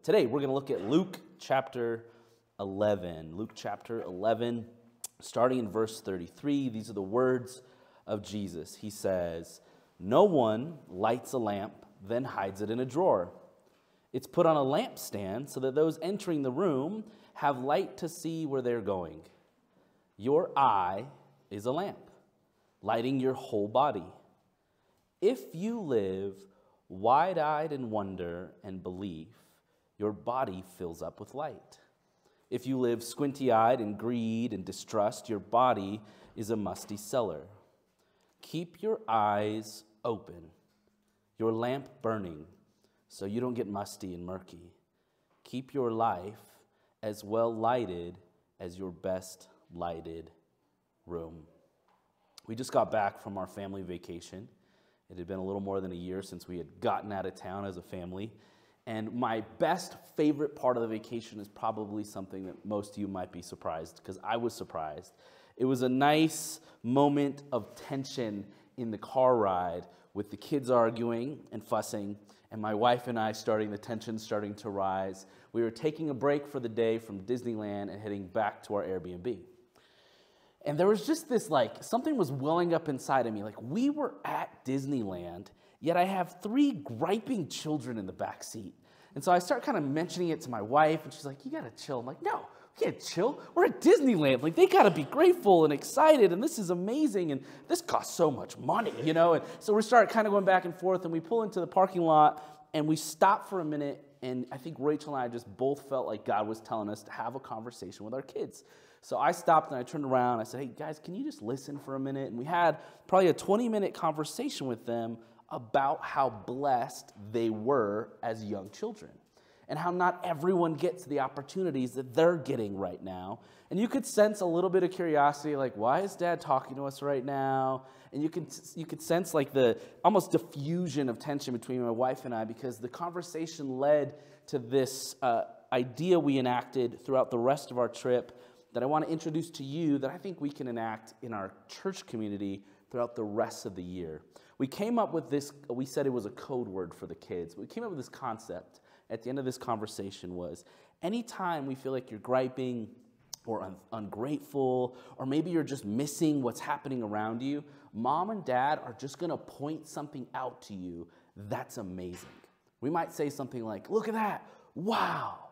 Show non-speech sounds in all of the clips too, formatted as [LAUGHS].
But today we're going to look at Luke chapter 11. Luke chapter 11, starting in verse 33. These are the words of Jesus. He says, No one lights a lamp, then hides it in a drawer. It's put on a lampstand so that those entering the room have light to see where they're going. Your eye is a lamp, lighting your whole body. If you live wide eyed in wonder and belief, your body fills up with light. If you live squinty eyed in greed and distrust, your body is a musty cellar. Keep your eyes open, your lamp burning, so you don't get musty and murky. Keep your life as well lighted as your best lighted room. We just got back from our family vacation. It had been a little more than a year since we had gotten out of town as a family. And my best favorite part of the vacation is probably something that most of you might be surprised, because I was surprised. It was a nice moment of tension in the car ride with the kids arguing and fussing, and my wife and I starting the tension starting to rise. We were taking a break for the day from Disneyland and heading back to our Airbnb. And there was just this like, something was welling up inside of me. Like, we were at Disneyland, yet I have three griping children in the back seat. And so I start kind of mentioning it to my wife, and she's like, You gotta chill. I'm like, No, we can't chill. We're at Disneyland. Like, they gotta be grateful and excited, and this is amazing, and this costs so much money, you know? And so we start kind of going back and forth, and we pull into the parking lot, and we stop for a minute, and I think Rachel and I just both felt like God was telling us to have a conversation with our kids. So I stopped and I turned around. I said, Hey, guys, can you just listen for a minute? And we had probably a 20 minute conversation with them about how blessed they were as young children and how not everyone gets the opportunities that they're getting right now. And you could sense a little bit of curiosity, like, why is dad talking to us right now? And you could, you could sense like the almost diffusion of tension between my wife and I because the conversation led to this uh, idea we enacted throughout the rest of our trip that I want to introduce to you that I think we can enact in our church community throughout the rest of the year. We came up with this, we said it was a code word for the kids. We came up with this concept at the end of this conversation was anytime we feel like you're griping or un- ungrateful, or maybe you're just missing what's happening around you, mom and dad are just gonna point something out to you that's amazing. We might say something like, Look at that, wow.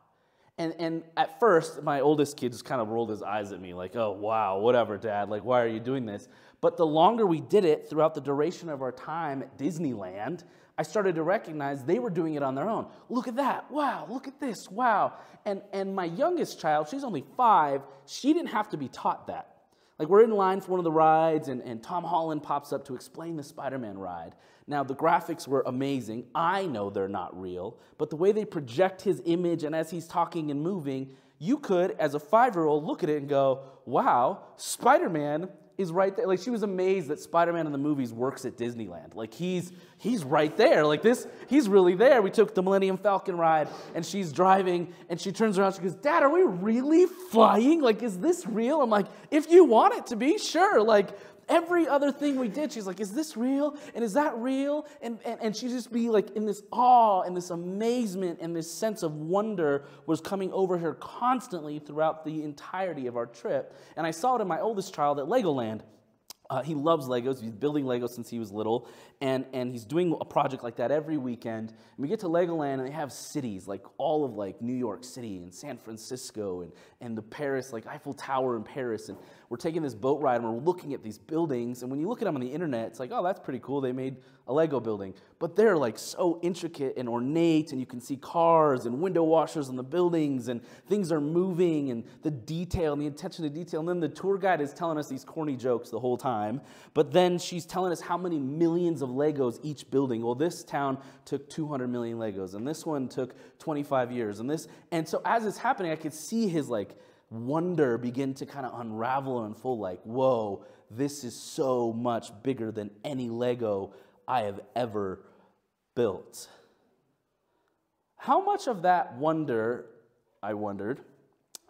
And, and at first, my oldest kid just kind of rolled his eyes at me, like, oh, wow, whatever, dad, like, why are you doing this? But the longer we did it throughout the duration of our time at Disneyland, I started to recognize they were doing it on their own. Look at that. Wow, look at this. Wow. And, and my youngest child, she's only five, she didn't have to be taught that. Like, we're in line for one of the rides, and, and Tom Holland pops up to explain the Spider Man ride. Now, the graphics were amazing. I know they're not real, but the way they project his image and as he's talking and moving, you could, as a five year old, look at it and go, wow, Spider Man is right there. Like she was amazed that Spider-Man in the movies works at Disneyland. Like he's he's right there. Like this, he's really there. We took the Millennium Falcon ride, and she's driving, and she turns around. She goes, "Dad, are we really flying? Like, is this real?" I'm like, "If you want it to be, sure." Like every other thing we did, she's like, Is this real? And is that real? And, and, and she'd just be like in this awe and this amazement and this sense of wonder was coming over her constantly throughout the entirety of our trip. And I saw it in my oldest child at Legoland. Uh, he loves Legos. He's building Legos since he was little. And, and he's doing a project like that every weekend. And we get to Legoland and they have cities, like all of like New York City and San Francisco and, and the Paris, like Eiffel Tower in Paris. And we're taking this boat ride and we're looking at these buildings. And when you look at them on the internet, it's like, oh, that's pretty cool. They made a Lego building. But they're like so intricate and ornate, and you can see cars and window washers on the buildings, and things are moving, and the detail and the attention to detail. And then the tour guide is telling us these corny jokes the whole time. But then she's telling us how many millions of Legos each building. Well, this town took 200 million Legos, and this one took 25 years. And this, and so as it's happening, I could see his like wonder begin to kind of unravel and unfold like, whoa, this is so much bigger than any Lego I have ever built. How much of that wonder, I wondered,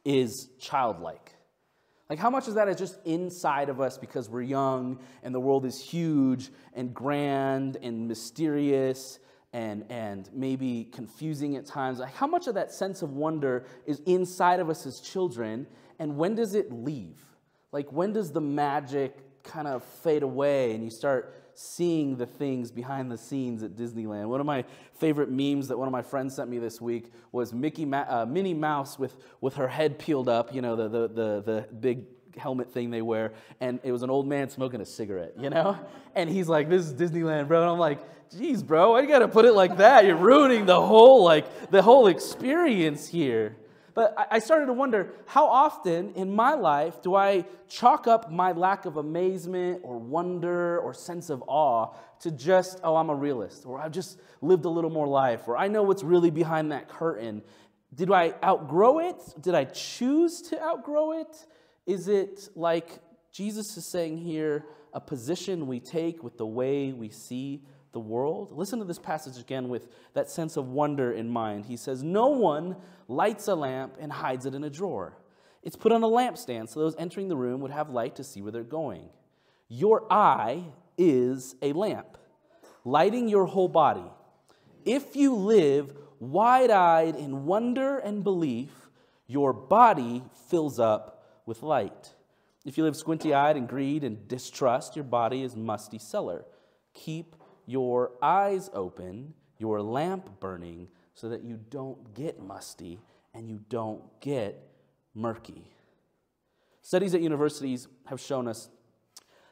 is childlike? Like, how much of that is just inside of us because we're young and the world is huge and grand and mysterious and, and maybe confusing at times. Like how much of that sense of wonder is inside of us as children, and when does it leave? Like, when does the magic kind of fade away and you start seeing the things behind the scenes at Disneyland? One of my favorite memes that one of my friends sent me this week was Mickey Ma- uh, Minnie Mouse with, with her head peeled up, you know, the, the, the, the big helmet thing they wear, and it was an old man smoking a cigarette, you know? [LAUGHS] And he's like, This is Disneyland, bro. And I'm like, Geez, bro, why you gotta put it like that? You're ruining the whole, like, the whole experience here. But I started to wonder how often in my life do I chalk up my lack of amazement or wonder or sense of awe to just, oh, I'm a realist, or I've just lived a little more life, or I know what's really behind that curtain. Did I outgrow it? Did I choose to outgrow it? Is it like Jesus is saying here, a position we take with the way we see the world? Listen to this passage again with that sense of wonder in mind. He says, No one lights a lamp and hides it in a drawer. It's put on a lampstand so those entering the room would have light to see where they're going. Your eye is a lamp, lighting your whole body. If you live wide eyed in wonder and belief, your body fills up with light. If you live squinty eyed in greed and distrust, your body is musty cellar. Keep your eyes open, your lamp burning, so that you don't get musty and you don't get murky. Studies at universities have shown us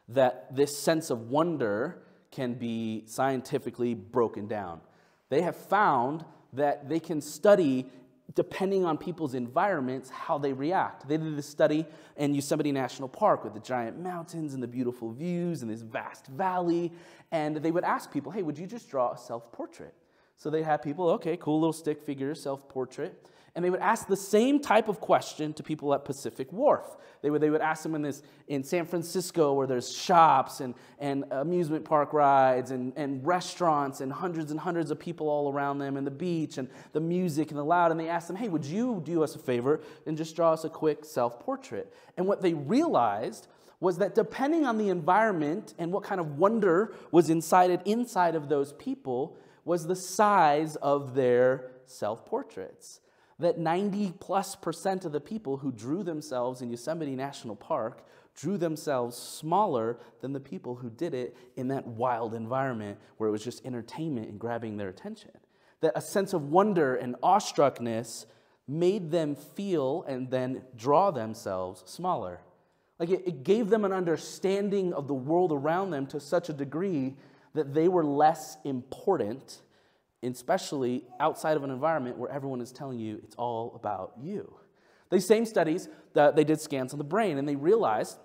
that this sense of wonder can be scientifically broken down. They have found that they can study depending on people's environments, how they react. They did this study in Yosemite National Park with the giant mountains and the beautiful views and this vast valley. And they would ask people, hey, would you just draw a self portrait? So they had people, okay, cool little stick figure, self portrait and they would ask the same type of question to people at Pacific Wharf. They would, they would ask them in, this, in San Francisco where there's shops and, and amusement park rides and, and restaurants and hundreds and hundreds of people all around them and the beach and the music and the loud. And they asked them, hey, would you do us a favor and just draw us a quick self portrait? And what they realized was that depending on the environment and what kind of wonder was inside inside of those people was the size of their self portraits that 90 plus percent of the people who drew themselves in Yosemite National Park drew themselves smaller than the people who did it in that wild environment where it was just entertainment and grabbing their attention. That a sense of wonder and awestruckness made them feel and then draw themselves smaller. Like it, it gave them an understanding of the world around them to such a degree that they were less important especially outside of an environment where everyone is telling you it's all about you. These same studies, that they did scans on the brain, and they realized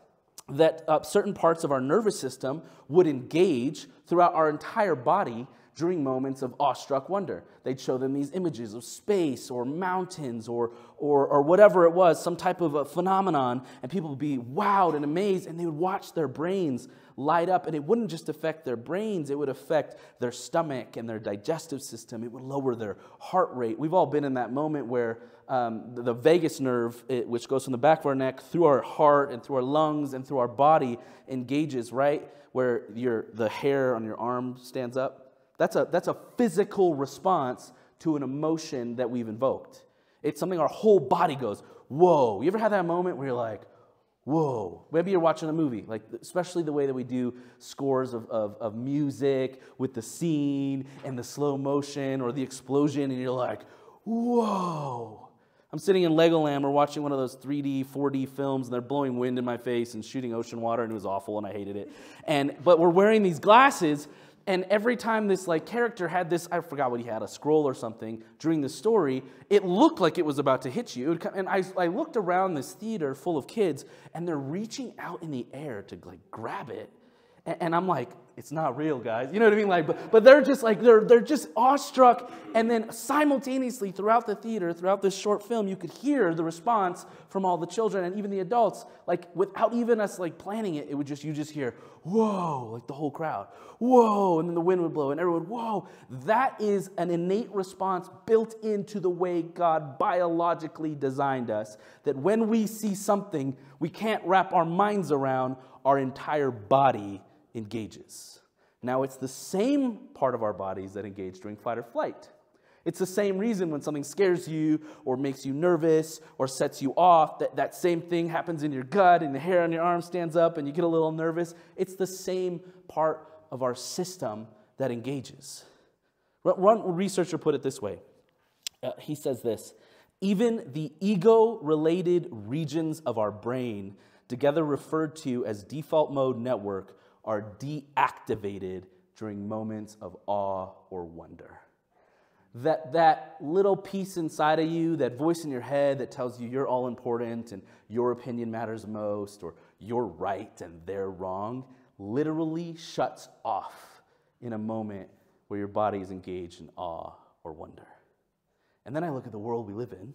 that uh, certain parts of our nervous system would engage throughout our entire body during moments of awestruck wonder. They'd show them these images of space or mountains or, or, or whatever it was, some type of a phenomenon, and people would be wowed and amazed, and they would watch their brains light up. And it wouldn't just affect their brains, it would affect their stomach and their digestive system. It would lower their heart rate. We've all been in that moment where um, the, the, vagus nerve, it, which goes from the back of our neck through our heart and through our lungs and through our body, engages, right? Where your, the hair on your arm stands up. That's a, that's a physical response to an emotion that we've invoked. It's something our whole body goes, whoa. You ever had that moment where you're like, whoa. Maybe you're watching a movie, like especially the way that we do scores of, of, of, music with the scene and the slow motion or the explosion, and you're like, whoa. I'm sitting in Legoland, we're watching one of those 3D, 4D films, and they're blowing wind in my face and shooting ocean water, and it was awful, and I hated it. And but we're wearing these glasses and every time this like character had this, I forgot what he had, a scroll or something during the story, it looked like it was about to hit you. Come, and I, I looked around this theater full of kids, and they're reaching out in the air to like grab it. And, and I'm like, it's not real, guys. You know what I mean? Like, but, but they're just like, they're, they're just awestruck. And then simultaneously throughout the theater, throughout this short film, you could hear the response from all the children and even the adults. Like without even us like planning it, it would just, you just hear, whoa, like the whole crowd, whoa. And then the wind would blow and everyone, whoa. That is an innate response built into the way God biologically designed us. That when we see something we can't wrap our minds around, our entire body engages. Now, it's the same part of our bodies that engage during fight or flight. It's the same reason when something scares you or makes you nervous or sets you off, that, that same thing happens in your gut and the hair on your arm stands up and you get a little nervous. It's the same part of our system that engages. One researcher put it this way uh, he says this even the ego related regions of our brain, together referred to as default mode network, are deactivated during moments of awe or wonder. That, that little piece inside of you, that voice in your head that tells you you're all important and your opinion matters most or you're right and they're wrong, literally shuts off in a moment where your body is engaged in awe or wonder. And then I look at the world we live in,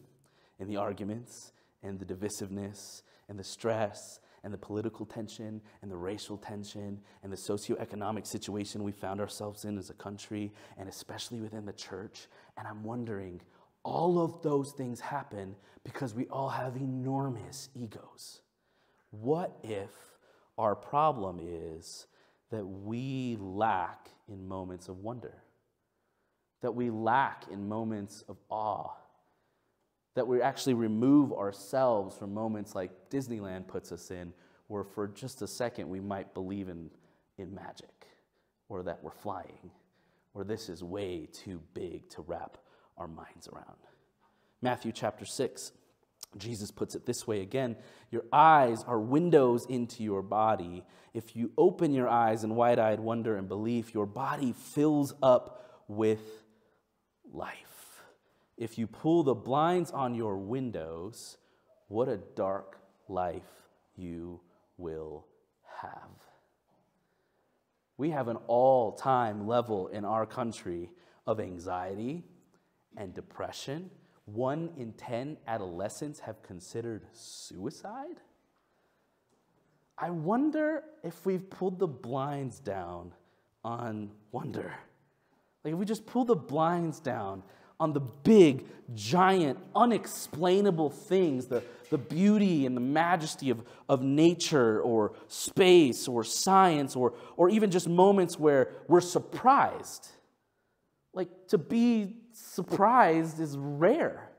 and the arguments, and the divisiveness, and the stress, and the political tension, and the racial tension, and the socioeconomic situation we found ourselves in as a country, and especially within the church. And I'm wondering, all of those things happen because we all have enormous egos. What if our problem is that we lack in moments of wonder? that we lack in moments of awe, that we actually remove ourselves from moments like Disneyland puts us in, where for just a second we might believe in, in magic, or that we're flying, or this is way too big to wrap our minds around. Matthew chapter 6. Jesus puts it this way again Your eyes are windows into your body. If you open your eyes in wide eyed wonder and belief, your body fills up with life. If you pull the blinds on your windows, what a dark life you will have. We have an all time level in our country of anxiety and depression. One in 10 adolescents have considered suicide. I wonder if we've pulled the blinds down on wonder. Like if we just pull the blinds down on the big, giant, unexplainable things, the, the beauty and the majesty of, of nature or space or science or, or even just moments where we're surprised. Like to be surprised is rare.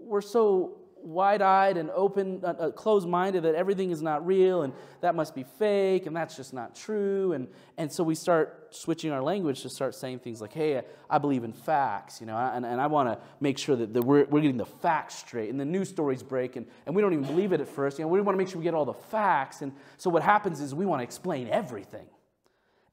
We're so wide eyed and open, uh, uh closed minded that everything is not real and that must be fake and that's just not true. And, and so we start switching our language to start saying things like, hey, I believe in facts, you know, and, and I want to make sure that, that we're, we're getting the facts straight. And the news stories break and, and we don't even believe it at first. You know, we want to make sure we get all the facts. And so what happens is we want to explain everything.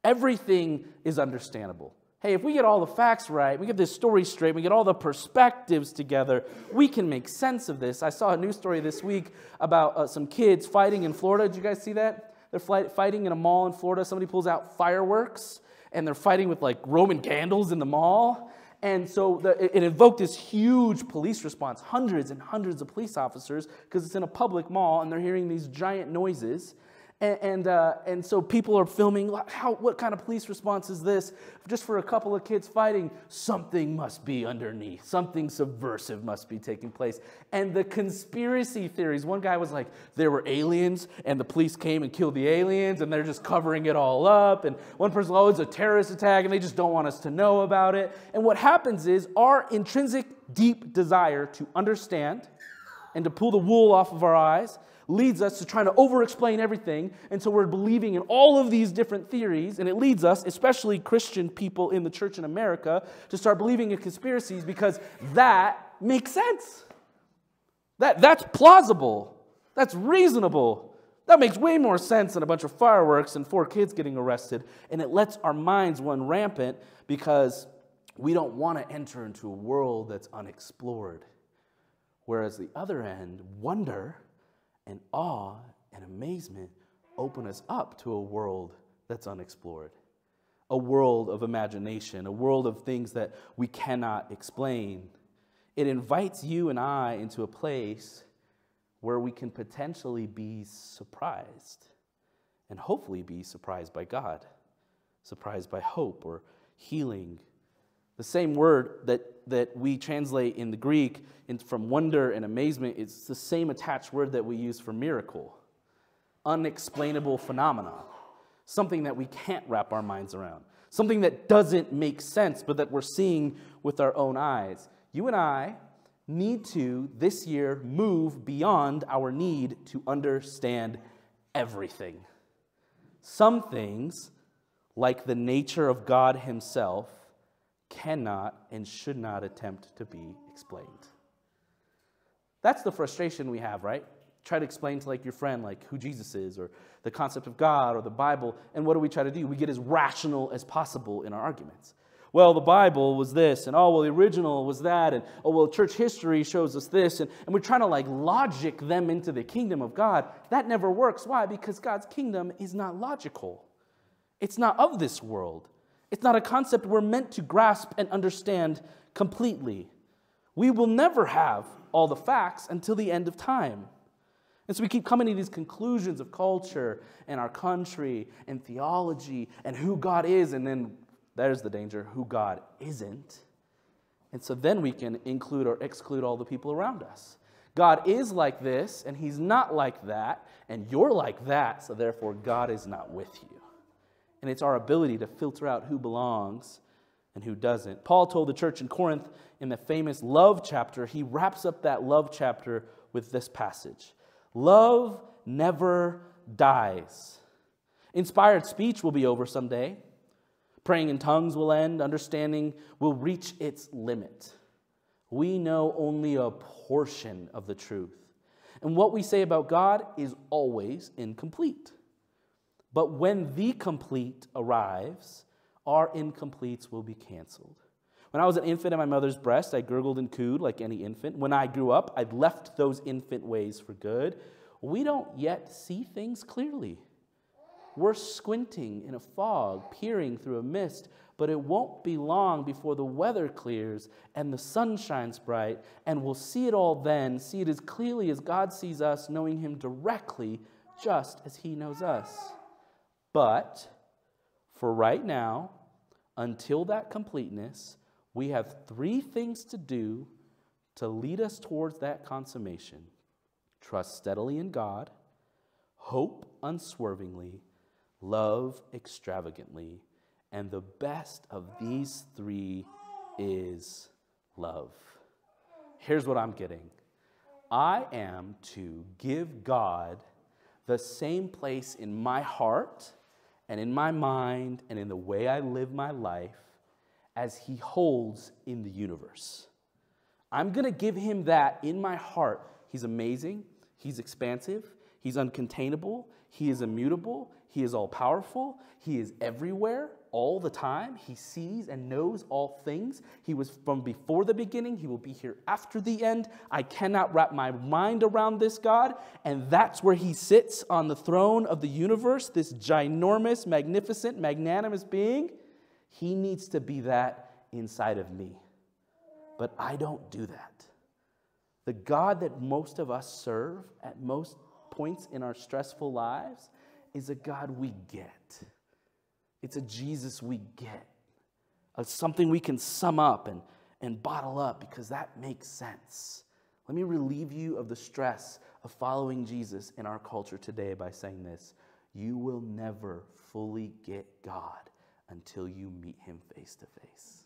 Everything is understandable hey, if we get all the facts right, we get this story straight, we get all the perspectives together, we can make sense of this. I saw a news story this week about uh, some kids fighting in Florida. Did you guys see that? They're fighting in a mall in Florida. Somebody pulls out fireworks and they're fighting with like Roman candles in the mall. And so the, it invoked this huge police response, hundreds and hundreds of police officers, because it's in a public mall and they're hearing these giant noises. And, and, uh, and, so people are filming, how, what kind of police response is this? Just for a couple of kids fighting, something must be underneath. Something subversive must be taking place. And the conspiracy theories, one guy was like, there were aliens, and the police came and killed the aliens, and they're just covering it all up. And one person, oh, it's a terrorist attack, and they just don't want us to know about it. And what happens is our intrinsic, deep desire to understand and to pull the wool off of our eyes leads us to trying to over explain everything. And so we're believing in all of these different theories. And it leads us, especially Christian people in the church in America, to start believing in conspiracies because that makes sense. That, that's plausible. That's reasonable. That makes way more sense than a bunch of fireworks and four kids getting arrested. And it lets our minds run rampant because we don't want to enter into a world that's unexplored. Whereas the other end, wonder, and awe and amazement open us up to a world that's unexplored, a world of imagination, a world of things that we cannot explain. It invites you and I into a place where we can potentially be surprised and hopefully be surprised by God, surprised by hope or healing. The same word that that we translate in the Greek in, from wonder and amazement is the same attached word that we use for miracle unexplainable phenomena. something that we can't wrap our minds around, something that doesn't make sense, but that we're seeing with our own eyes. You and I need to, this year, move beyond our need to understand everything. Some things, like the nature of God Himself, cannot and should not attempt to be explained. That's the frustration we have, right? Try to explain to like your friend like who Jesus is or the concept of God or the Bible, and what do we try to do? We get as rational as possible in our arguments. Well, the Bible was this, and oh, well, the original was that, and oh, well, church history shows us this, and, and we're trying to like logic them into the kingdom of God. That never works. Why? Because God's kingdom is not logical, it's not of this world. It's not a concept we're meant to grasp and understand completely. We will never have all the facts until the end of time. And so we keep coming to these conclusions of culture and our country and theology and who God is, and then there's the danger who God isn't. And so then we can include or exclude all the people around us. God is like this, and He's not like that, and you're like that, so therefore God is not with you. And it's our ability to filter out who belongs and who doesn't. Paul told the church in Corinth in the famous love chapter, he wraps up that love chapter with this passage Love never dies. Inspired speech will be over someday. Praying in tongues will end. Understanding will reach its limit. We know only a portion of the truth. And what we say about God is always incomplete. But when the complete arrives, our incompletes will be canceled. When I was an infant in my mother's breast, I gurgled and cooed like any infant. When I grew up, I'd left those infant ways for good. We don't yet see things clearly. We're squinting in a fog, peering through a mist, but it won't be long before the weather clears and the sun shines bright, and we'll see it all then, see it as clearly as God sees us, knowing Him directly, just as He knows us. But for right now, until that completeness, we have three things to do to lead us towards that consummation trust steadily in God, hope unswervingly, love extravagantly. And the best of these three is love. Here's what I'm getting I am to give God the same place in my heart and in my mind and in the way I live my life as He holds in the universe. I'm going to give Him that in my heart. He's amazing, He's expansive, He's uncontainable, He is immutable, He is all powerful, He is everywhere all the time. He sees and knows all things. He was from before the beginning. He will be here after the end. I cannot wrap my mind around this God. And that's where He sits on the throne of the universe, this ginormous, magnificent, magnanimous being. He needs to be that inside of me. But I don't do that. The God that most of us serve at most points in our stressful lives is a God we get. It's a Jesus we get, a something we can sum up and, and bottle up because that makes sense. Let me relieve you of the stress of following Jesus in our culture today by saying this You will never fully get God until you meet him face to face.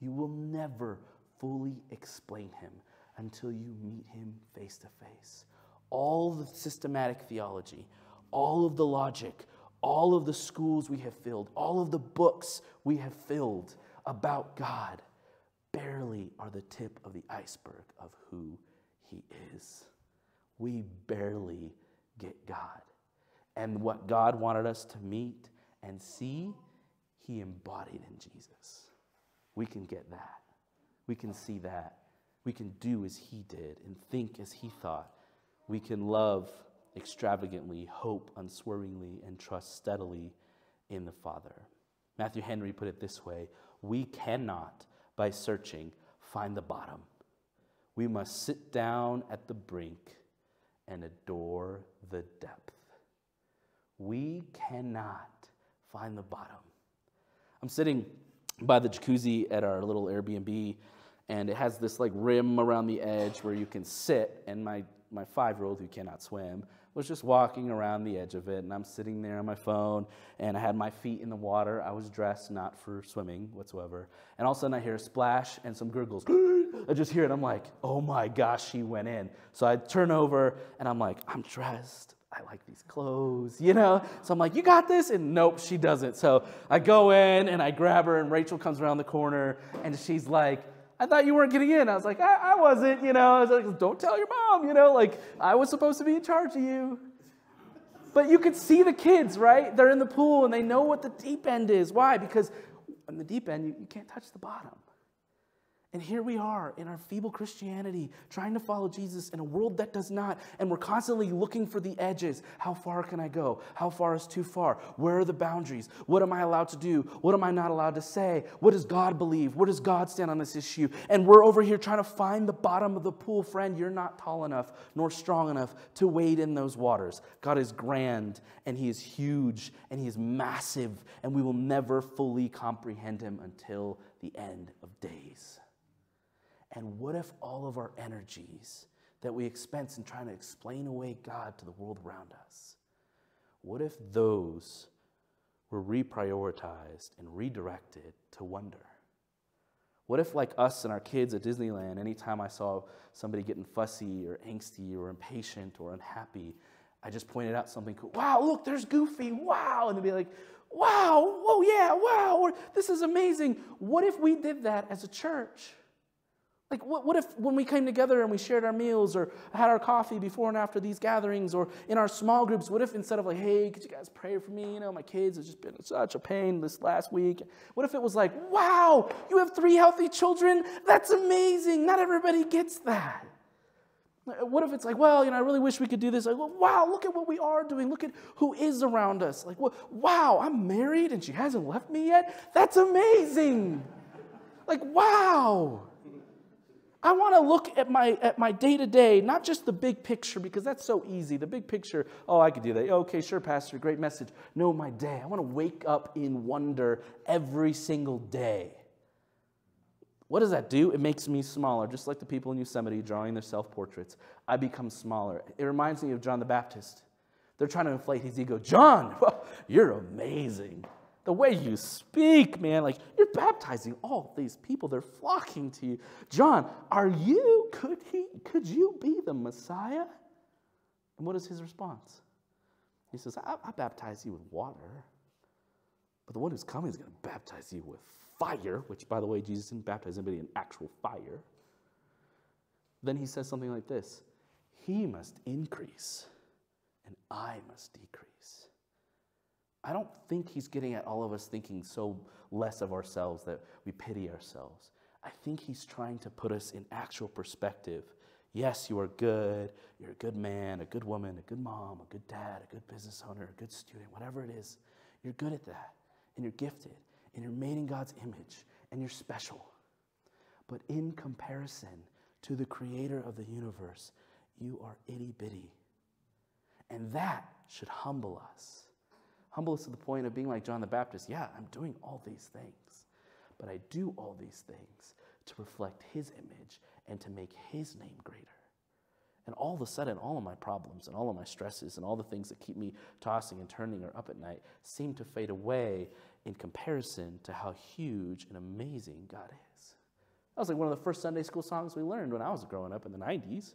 You will never fully explain him until you meet him face to face. All the systematic theology, all of the logic, all of the schools we have filled, all of the books we have filled about God barely are the tip of the iceberg of who he is. We barely get God. And what God wanted us to meet and see he embodied in Jesus. We can get that. We can see that. We can do as he did and think as he thought. We can love extravagantly, hope unswervingly, and trust steadily in the Father. Matthew Henry put it this way We cannot, by searching, find the bottom. We must sit down at the brink and adore the depth. We cannot find the bottom. I'm sitting by the jacuzzi at our little Airbnb, and it has this like rim around the edge where you can sit. And my my five year old who cannot swim was just walking around the edge of it, and I'm sitting there on my phone, and I had my feet in the water. I was dressed not for swimming whatsoever. And all of a sudden, I hear a splash and some gurgles. [GASPS] I just hear it. I'm like, oh my gosh, she went in. So I turn over, and I'm like, I'm dressed. I like these clothes, you know? So I'm like, you got this? And nope, she doesn't. So I go in and I grab her, and Rachel comes around the corner, and she's like, I thought you weren't getting in. I was like, I, I wasn't, you know. I was like, don't tell your mom, you know, like I was supposed to be in charge of you. But you could see the kids, right? They're in the pool and they know what the deep end is. Why? Because in the deep end, you, you can't touch the bottom. And here we are in our feeble Christianity, trying to follow Jesus in a world that does not. And we're constantly looking for the edges. How far can I go? How far is too far? Where are the boundaries? What am I allowed to do? What am I not allowed to say? What does God believe? Where does God stand on this issue? And we're over here trying to find the bottom of the pool. Friend, you're not tall enough nor strong enough to wade in those waters. God is grand and He is huge and He is massive, and we will never fully comprehend Him until the end of days. And what if all of our energies that we expense in trying to explain away God to the world around us, what if those were reprioritized and redirected to wonder? What if, like us and our kids at Disneyland, anytime I saw somebody getting fussy or angsty or impatient or unhappy, I just pointed out something cool. Wow, look, there's Goofy. Wow. And they'd be like, wow, whoa, yeah, wow, this is amazing. What if we did that as a church? Like, what, what if when we came together and we shared our meals or had our coffee before and after these gatherings or in our small groups, what if instead of like, hey, could you guys pray for me? You know, my kids have just been such a pain this last week. What if it was like, wow, you have three healthy children? That's amazing. Not everybody gets that. What if it's like, well, you know, I really wish we could do this. Like, well, wow, look at what we are doing. Look at who is around us. Like, well, wow, I'm married and she hasn't left me yet. That's amazing. Like, wow. I want to look at my at my day to day, not just the big picture, because that's so easy. The big picture, oh, I could do that. Okay, sure, Pastor, great message. No, my day. I want to wake up in wonder every single day. What does that do? It makes me smaller, just like the people in Yosemite drawing their self portraits. I become smaller. It reminds me of John the Baptist. They're trying to inflate his ego. John, [LAUGHS] well, you're amazing the way you speak, man, like you're baptizing all these people. They're flocking to you. John, are you, could he, could you be the Messiah? And what is his response? He says, I, I baptize you with water, but the one who's coming is going to baptize you with fire, which, by the way, Jesus didn't baptize anybody in actual fire. Then he says something like this He must increase, and I must decrease. I don't think he's getting at all of us thinking so less of ourselves that we pity ourselves. I think he's trying to put us in actual perspective. Yes, you are good. You're a good man, a good woman, a good mom, a good dad, a good business owner, a good student, whatever it is. You're good at that. And you're gifted. And you're made in God's image. And you're special. But in comparison to the creator of the universe, you are itty bitty. And that should humble us. Humble us to the point of being like John the Baptist. Yeah, I'm doing all these things, but I do all these things to reflect his image and to make his name greater. And all of a sudden, all of my problems and all of my stresses and all the things that keep me tossing and turning or up at night seem to fade away in comparison to how huge and amazing God is. That was like one of the first Sunday school songs we learned when I was growing up in the 90s.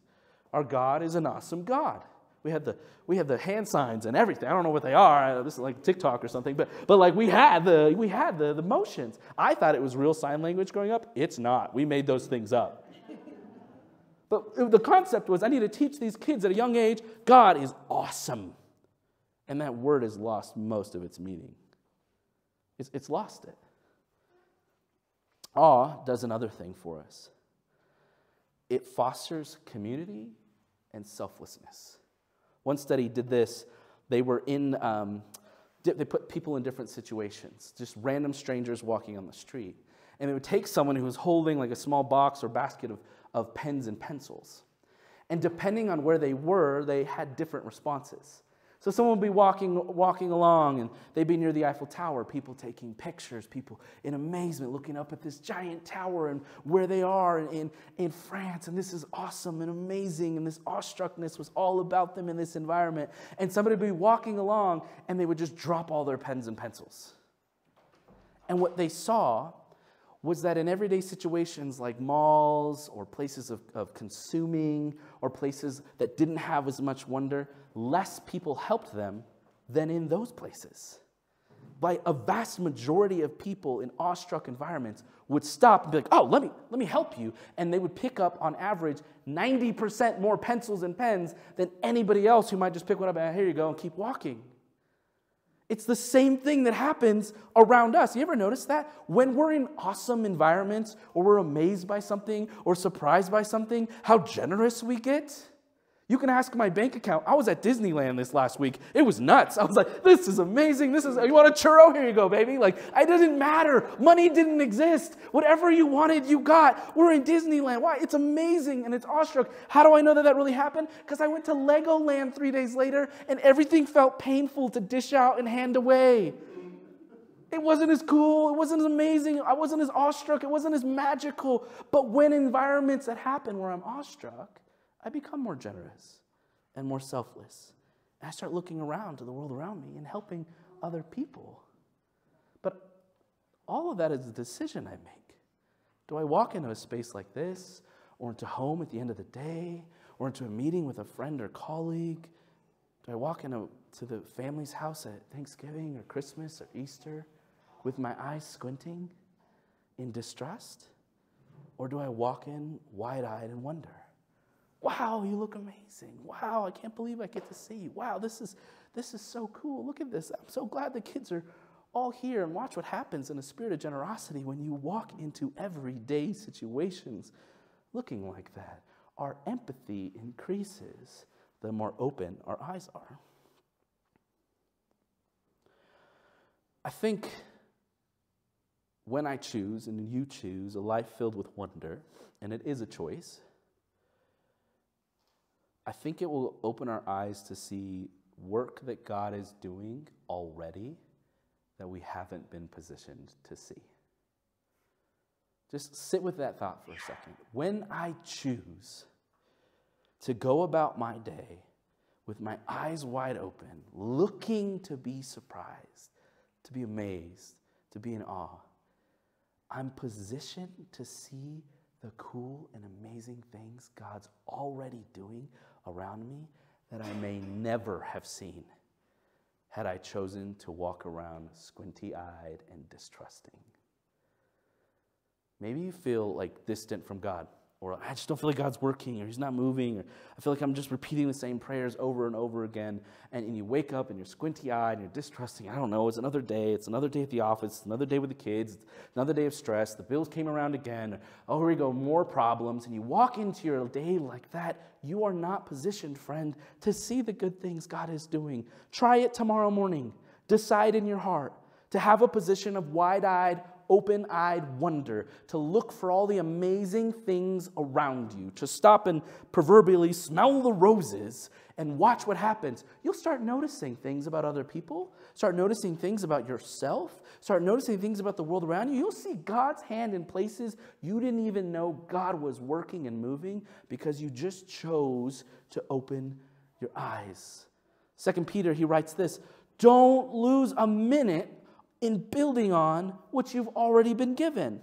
Our God is an awesome God. We had the we had the hand signs and everything. I don't know what they are. Uh, this is like TikTok or something, but but like we had the we had the, the motions. I thought it was real sign language growing up. It's not. We made those things up. [LAUGHS] But the concept was I need to teach these kids at a young age God is awesome. And that word has lost most of its meaning. It's, it's lost it. Awe does another thing for us it fosters community and selflessness. One study did this. They were in, um, they put people in different situations, just random strangers walking on the street. And they would take someone who was holding like a small box or basket of, of pens and pencils. And depending on where they were, they had different responses. So someone would be walking, walking along and they'd be near the Eiffel Tower, people taking pictures, people in amazement looking up at this giant tower and where they are in, in France. And this is awesome and amazing. And this awestruckness was all about them in this environment. And somebody would be walking along and they would just drop all their pens and pencils. And what they saw was that in everyday situations like malls or places of, of consuming or places that didn't have as much wonder, less people helped them than in those places. By a vast majority of people in awestruck environments would stop and be like, oh, let me, let me help you. And they would pick up, on average, 90% more pencils and pens than anybody else who might just pick one up and here you go and keep walking. It's the same thing that happens around us. You ever notice that? When we're in awesome environments or we're amazed by something or surprised by something, how generous we get? You can ask my bank account. I was at Disneyland this last week. It was nuts. I was like, this is amazing. This is, you want a churro? Here you go, baby. Like, it didn't matter. Money didn't exist. Whatever you wanted, you got. We're in Disneyland. Why? It's amazing and it's awestruck. How do I know that that really happened? Because I went to Legoland three days later and everything felt painful to dish out and hand away. It wasn't as cool. It wasn't as amazing. I wasn't as awestruck. It wasn't as magical. But when environments that happen where I'm awestruck, I become more generous and more selfless. And I start looking around to the world around me and helping other people. But all of that is a decision I make. Do I walk into a space like this, or into home at the end of the day, or into a meeting with a friend or colleague? Do I walk into the family's house at Thanksgiving or Christmas or Easter with my eyes squinting in distrust? Or do I walk in wide eyed in wonder? Wow, you look amazing. Wow, I can't believe I get to see you. Wow, this is this is so cool. Look at this. I'm so glad the kids are all here and watch what happens in a spirit of generosity when you walk into everyday situations looking like that. Our empathy increases the more open our eyes are. I think when I choose and you choose a life filled with wonder, and it is a choice, I think it will open our eyes to see work that God is doing already that we haven't been positioned to see. Just sit with that thought for a second. When I choose to go about my day with my eyes wide open, looking to be surprised, to be amazed, to be in awe, I'm positioned to see the cool and amazing things God's already doing around me that I may never have seen had I chosen to walk around squinty eyed and distrusting. Maybe you feel like distant from God or I just don't feel like God's working, or He's not moving, or I feel like I'm just repeating the same prayers over and over again. And, and you wake up and you're squinty eyed and you're distrusting. I don't know, it's another day. It's another day at the office, it's another day with the kids, it's another day of stress. The bills came around again. Oh, here we go, more problems. And you walk into your day like that, you are not positioned, friend, to see the good things God is doing. Try it tomorrow morning. Decide in your heart to have a position of wide eyed, open eyed wonder, to look for all the amazing things around you, to stop and proverbially smell the roses and watch what happens, you'll start noticing things about other people, start noticing things about yourself, start noticing things about the world around you. You'll see God's hand in places you didn't even know God was working and moving because you just chose to open your eyes. Second Peter, he writes this Don't lose a minute in building on what you've already been given,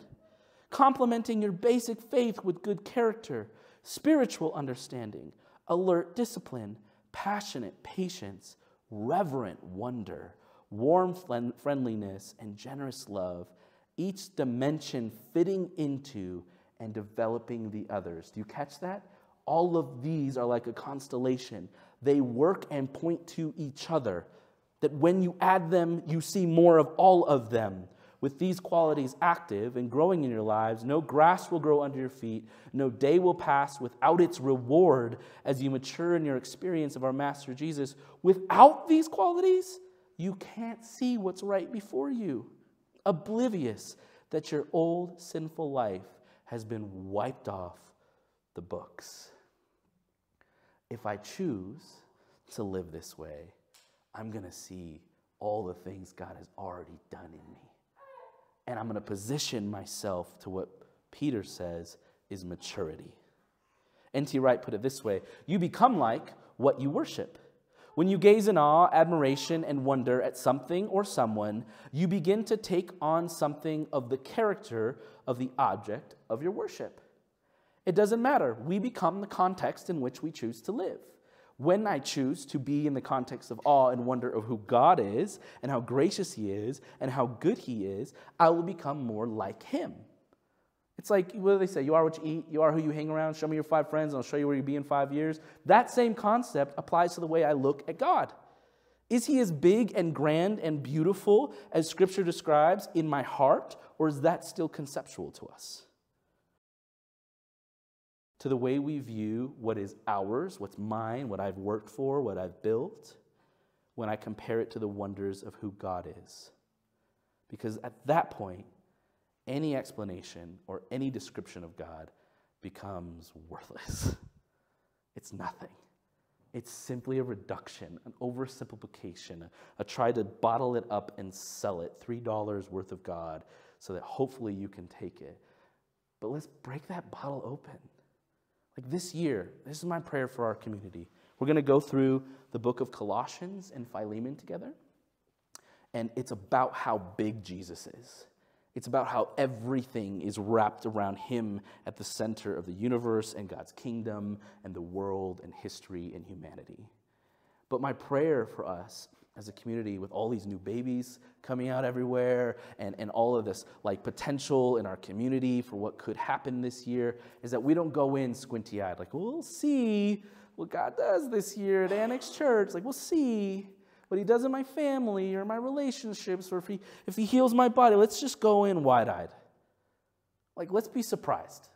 complementing your basic faith with good character, spiritual understanding, alert discipline, passionate patience, reverent wonder, warm friendliness, and generous love, each dimension fitting into and developing the others. Do you catch that? All of these are like a constellation. They work and point to each other that when you add them, you see more of all of them. With these qualities active and growing in your lives, no grass will grow under your feet, no day will pass without its reward as you mature in your experience of our Master Jesus. Without these qualities, you can't see what's right before you, oblivious that your old sinful life has been wiped off the books. If I choose to live this way, I'm going to see all the things God has already done in me. And I'm going to position myself to what Peter says is maturity. N.T. Wright put it this way You become like what you worship. When you gaze in awe, admiration, and wonder at something or someone, you begin to take on something of the character of the object of your worship. It doesn't matter. We become the context in which we choose to live. When I choose to be in the context of awe and wonder of who God is and how gracious He is and how good He is, I will become more like Him. It's like, what do they say? You are what you eat, you are who you hang around. Show me your five friends, and I'll show you where you'll be in five years. That same concept applies to the way I look at God. Is he as big and grand and beautiful as Scripture describes in my heart, or is that still conceptual to us? To the way we view what is ours, what's mine, what I've worked for, what I've built, when I compare it to the wonders of who God is. Because at that point, any explanation or any description of God becomes worthless. [LAUGHS] It's nothing. It's simply a reduction, an oversimplification, a, try to bottle it up and sell it, $3 worth of God, so that hopefully you can take it. But let's break that bottle open. Like this year, this is my prayer for our community. We're going to go through the book of Colossians and Philemon together. And it's about how big Jesus is. It's about how everything is wrapped around him at the center of the universe and God's kingdom and the world and history and humanity. But my prayer for us as a community with all these new babies coming out everywhere and, and all of this like potential in our community for what could happen this year is that we don't go in squinty-eyed like we'll see what god does this year at annex church like we'll see what he does in my family or my relationships or if he, if he heals my body. Let's just go in wide eyed. Like, let's be surprised.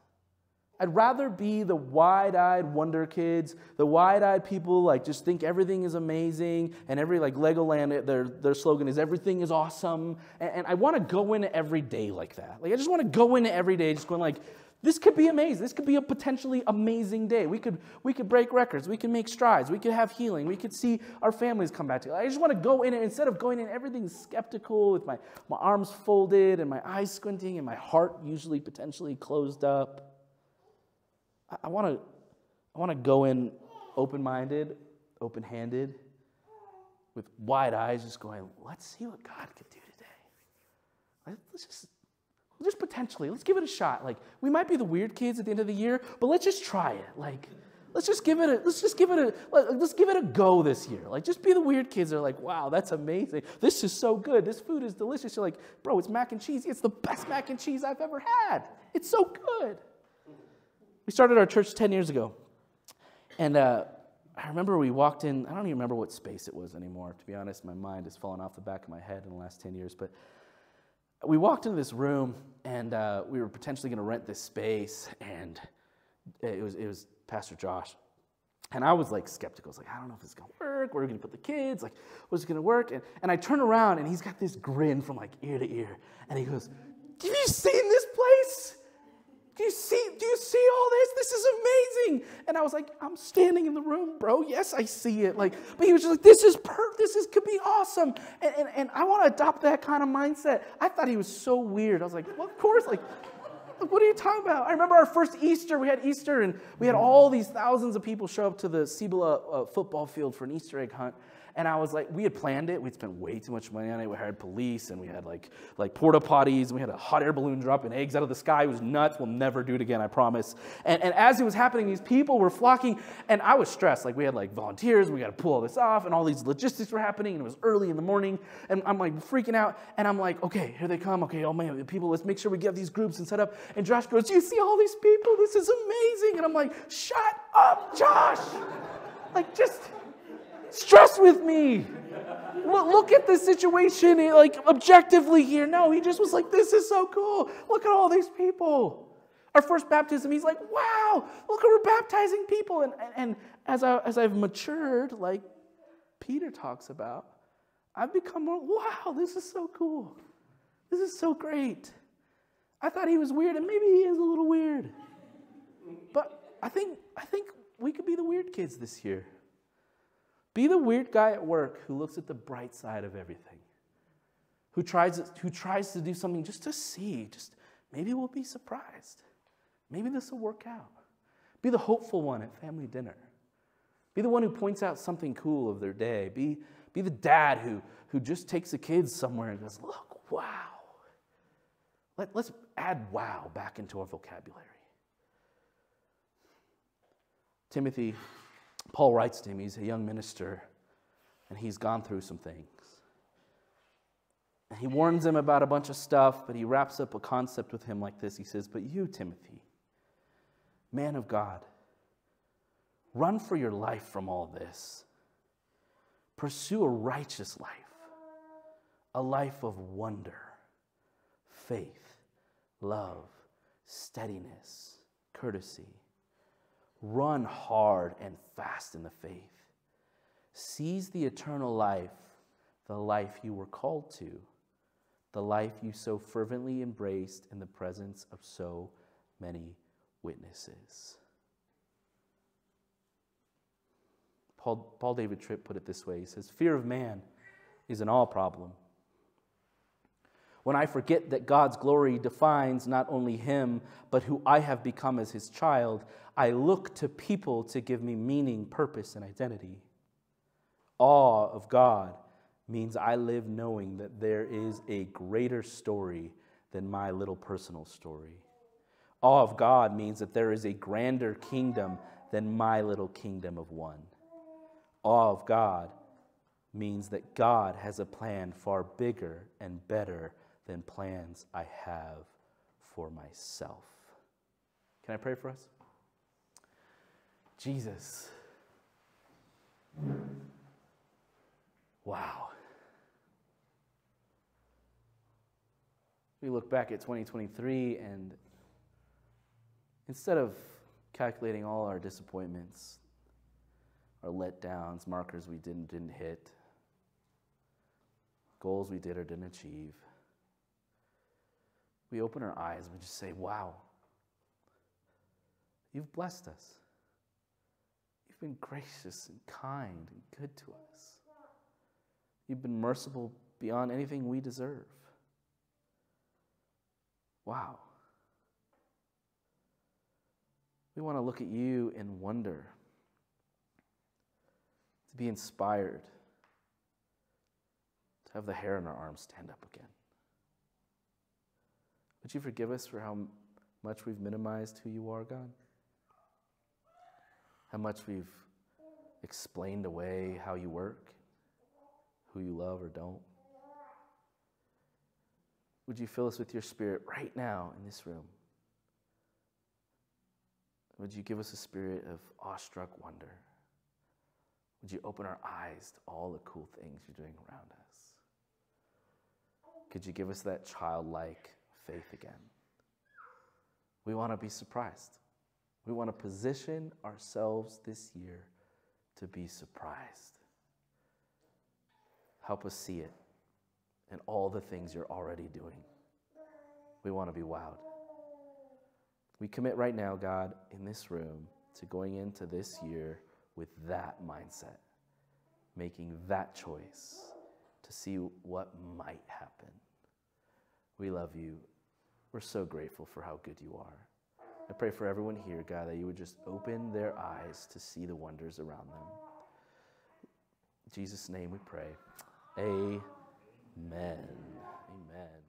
I'd rather be the wide eyed wonder kids, the wide eyed people like just think everything is amazing and every like Legoland, their, their slogan is everything is awesome. And, and I want to go in every day like that. Like, I just want to go in every day just going like, this could be amazing. This could be a potentially amazing day. We could, we could break records. We could make strides. We could have healing. We could see our families come back together. I just want to go in and instead of going in everything skeptical with my, my arms folded and my eyes squinting and my heart usually potentially closed up. I, want to I want to go in open minded, open handed, with wide eyes, just going, let's see what God could do today. Let's just just potentially, let's give it a shot. Like, we might be the weird kids at the end of the year, but let's just try it. Like, let's just give it a let's just give it a let's give it a go this year. Like, just be the weird kids that are like, wow, that's amazing. This is so good. This food is delicious. You're like, bro, it's mac and cheese. It's the best mac and cheese I've ever had. It's so good. We started our church 10 years ago. And uh, I remember we walked in, I don't even remember what space it was anymore, to be honest. My mind has fallen off the back of my head in the last 10 years. But we walked into this room and uh, we were potentially going to rent this space. And it was, it was pastor josh. And i was like skeptical. I was like i don't know if this is going to work. Where are we going to put the kids? Like what's it going to work? And, and i turn around and he's got this grin from like ear to ear. And he goes have you seen this place? Do you see, you see all this? This is amazing. And I was like, I'm standing in the room, bro. Yes, I see it. Like, but he was just like, this is perfect. This is could be awesome. And, and, and I want to adopt that kind of mindset. I thought he was so weird. I was like, well, of course, like, what are you talking about? I remember our first Easter. We had Easter, and we had all these thousands of people show up to the Cibola uh, football field for an Easter egg hunt. And I was like, we had planned it. We'd spent way too much money on it. We hired police and we had like, like porta potties and we had a hot air balloon dropping eggs out of the sky. It was nuts. We'll never do it again, I promise. And, and as it was happening, these people were flocking and I was stressed. Like we had like volunteers, we got to pull all this off and all these logistics were happening and it was early in the morning and I'm like freaking out and I'm like, okay, here they come. Okay, oh man, people, let's make sure we get these groups and set up. And Josh goes, you see all these people? This is amazing. And I'm like, shut up, Josh. like just stress with me. Look at the situation, like objectively here. No, he just was like, this is so cool. Look at all these people. Our first baptism, he's like, wow, look, we're baptizing people. And, and as, I, as I've matured, like Peter talks about, I've become more, wow, this is so cool. This is so great. I thought he was weird, and maybe he is a little weird. But I think, I think we could be the weird kids this year. Be the weird guy at work who looks at the bright side of everything, who tries, who tries to do something just to see, just maybe we'll be surprised. Maybe this will work out. Be the hopeful one at family dinner. Be the one who points out something cool of their day. Be, be the dad who, who just takes the kids somewhere and goes, Look, wow. Let, let's add wow back into our vocabulary. Timothy, Paul writes to him, he's a young minister, and he's gone through some things. And he warns him about a bunch of stuff, but he wraps up a concept with him like this. He says, But you, Timothy, man of God, run for your life from all this. Pursue a righteous life, a life of wonder, faith, love, steadiness, courtesy. Run hard and fast in the faith. Seize the eternal life, the life you were called to, the life you so fervently embraced in the presence of so many witnesses. Paul, Paul David Tripp put it this way He says, Fear of man is an all problem. When I forget that God's glory defines not only him, but who I have become as his child, I look to people to give me meaning, purpose, and identity. Awe of God means I live knowing that there is a greater story than my little personal story. Awe of God means that there is a grander kingdom than my little kingdom of one. Awe of God means that God has a plan far bigger and better than plans I have for myself. Can I pray for us? Jesus. Wow. We look back at 2023 and Instead of calculating all our disappointments, our letdowns, markers we didn't, didn't hit, goals we did or didn't achieve, we open our eyes and we just say, Wow, you've blessed us. You've been gracious and kind and good to us. You've been merciful beyond anything we deserve. Wow. We want to look at you in wonder, to be inspired, to have the hair on our arms stand up again. Would you forgive us for how much we've minimized who you are, God? How much we've explained away how you work, who you love or don't? Would you fill us with your spirit right now in this room? Would you give us a spirit of awestruck wonder? Would you open our eyes to all the cool things you're doing around us? Could you give us that childlike faith again? We want to be surprised. We want to position ourselves this year to be surprised. Help us see it and all the things you're already doing. We want to be wowed. We commit right now, God, in this room to going into this year with that mindset, making that choice to see what might happen. We love you. We're so grateful for how good you are. I pray for everyone here, God, that you would just open their eyes to see the wonders around them. In Jesus' name we pray. Amen. Amen.